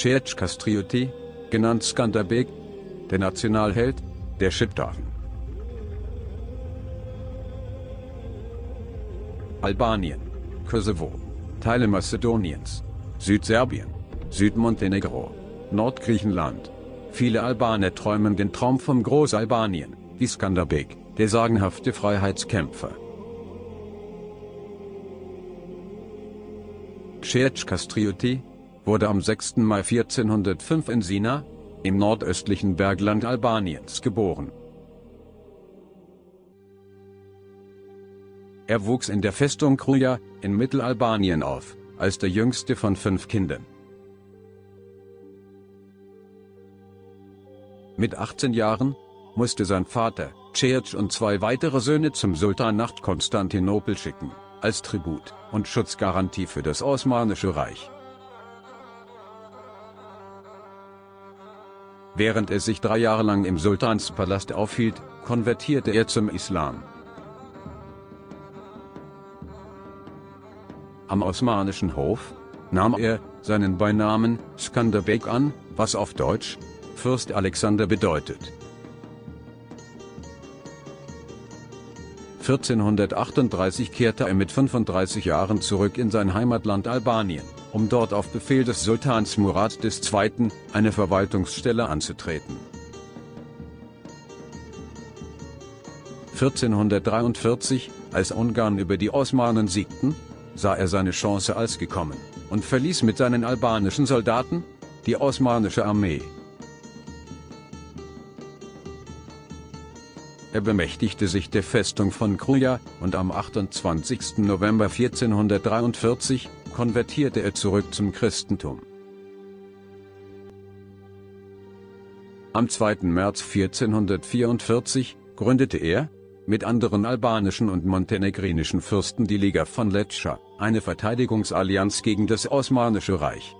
Cerc Castrioti, genannt Skanderbeg, der Nationalheld, der Schiptaren. Albanien, Kosovo, Teile Mazedoniens, Südserbien, Südmontenegro, Nordgriechenland. Viele Albaner träumen den Traum vom Großalbanien, wie Skanderbeg, der sagenhafte Freiheitskämpfer. Cerc Castrioti, wurde am 6. Mai 1405 in Sina, im nordöstlichen Bergland Albaniens geboren. Er wuchs in der Festung Kruja, in Mittelalbanien auf, als der jüngste von fünf Kindern. Mit 18 Jahren musste sein Vater, Cerc und zwei weitere Söhne zum Sultan nach Konstantinopel schicken, als Tribut und Schutzgarantie für das Osmanische Reich. Während er sich drei Jahre lang im Sultanspalast aufhielt, konvertierte er zum Islam. Am osmanischen Hof nahm er seinen Beinamen Skanderbeg an, was auf Deutsch Fürst Alexander bedeutet. 1438 kehrte er mit 35 Jahren zurück in sein Heimatland Albanien um dort auf Befehl des Sultans Murad II. eine Verwaltungsstelle anzutreten. 1443, als Ungarn über die Osmanen siegten, sah er seine Chance als gekommen und verließ mit seinen albanischen Soldaten die osmanische Armee. Er bemächtigte sich der Festung von Kruja und am 28. November 1443 konvertierte er zurück zum Christentum. Am 2. März 1444 gründete er, mit anderen albanischen und montenegrinischen Fürsten die Liga von Lecce, eine Verteidigungsallianz gegen das Osmanische Reich.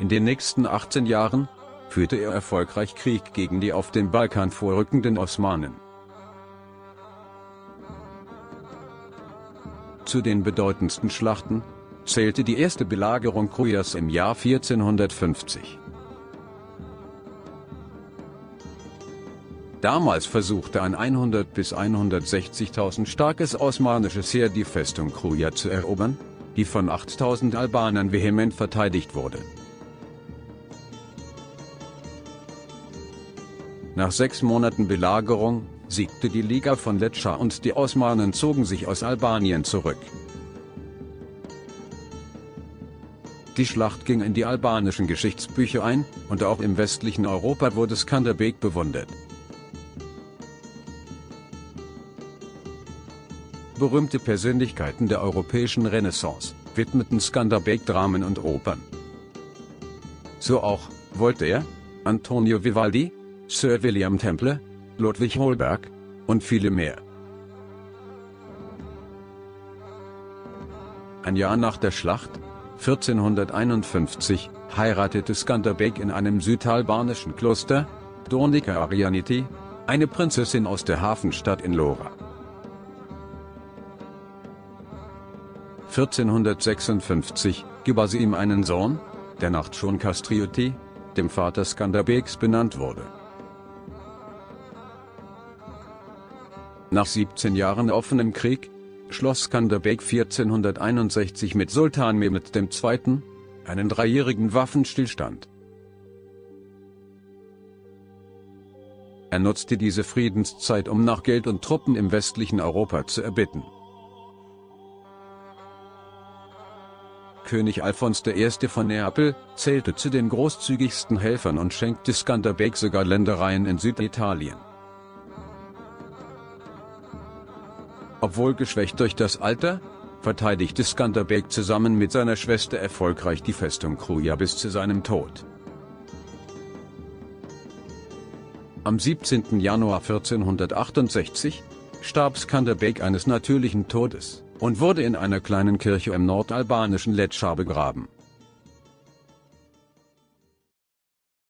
In den nächsten 18 Jahren führte er erfolgreich Krieg gegen die auf dem Balkan vorrückenden Osmanen. Zu den bedeutendsten Schlachten zählte die erste Belagerung Krujas im Jahr 1450. Damals versuchte ein 100 bis 160.000 starkes osmanisches Heer die Festung Kruja zu erobern, die von 8.000 Albanern vehement verteidigt wurde. Nach sechs Monaten Belagerung siegte die Liga von Lecce und die Osmanen zogen sich aus Albanien zurück. Die Schlacht ging in die albanischen Geschichtsbücher ein, und auch im westlichen Europa wurde Skanderbeg bewundert. Berühmte Persönlichkeiten der europäischen Renaissance widmeten Skanderbeg Dramen und Opern. So auch Voltaire, Antonio Vivaldi, Sir William Temple, Ludwig Holberg und viele mehr. Ein Jahr nach der Schlacht, 1451, heiratete Skanderbeg in einem südalbanischen Kloster, Dornica Arianiti, eine Prinzessin aus der Hafenstadt in Lora. 1456 gebar sie ihm einen Sohn, der nach Schon Castrioti, dem Vater Skanderbegs benannt wurde. Nach 17 Jahren offenem Krieg, schloss Skanderbeg 1461 mit Sultan Mehmed II. einen dreijährigen Waffenstillstand. Er nutzte diese Friedenszeit um nach Geld und Truppen im westlichen Europa zu erbitten. König Alfons I. von Neapel zählte zu den großzügigsten Helfern und schenkte Skanderbeg sogar Ländereien in Süditalien. Obwohl geschwächt durch das Alter, verteidigte Skanderbeg zusammen mit seiner Schwester erfolgreich die Festung Kruja bis zu seinem Tod. Am 17. Januar 1468 starb Skanderbeg eines natürlichen Todes und wurde in einer kleinen Kirche im nordalbanischen Lecce begraben.